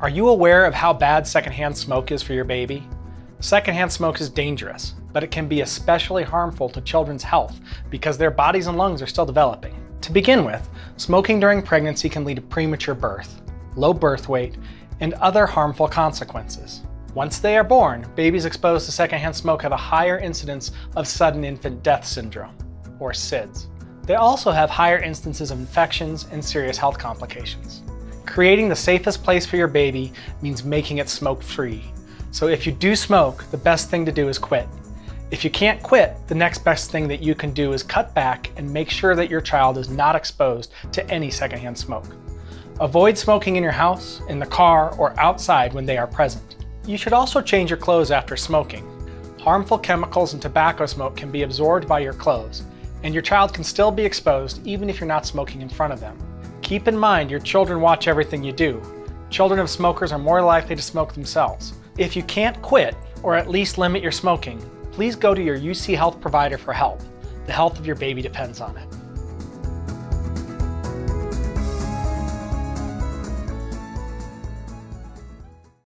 Are you aware of how bad secondhand smoke is for your baby? Secondhand smoke is dangerous, but it can be especially harmful to children's health because their bodies and lungs are still developing. To begin with, smoking during pregnancy can lead to premature birth, low birth weight, and other harmful consequences. Once they are born, babies exposed to secondhand smoke have a higher incidence of sudden infant death syndrome, or SIDS. They also have higher instances of infections and serious health complications. Creating the safest place for your baby means making it smoke free. So if you do smoke, the best thing to do is quit. If you can't quit, the next best thing that you can do is cut back and make sure that your child is not exposed to any secondhand smoke. Avoid smoking in your house, in the car, or outside when they are present. You should also change your clothes after smoking. Harmful chemicals and tobacco smoke can be absorbed by your clothes, and your child can still be exposed even if you're not smoking in front of them. Keep in mind your children watch everything you do. Children of smokers are more likely to smoke themselves. If you can't quit, or at least limit your smoking, please go to your UC Health provider for help. The health of your baby depends on it.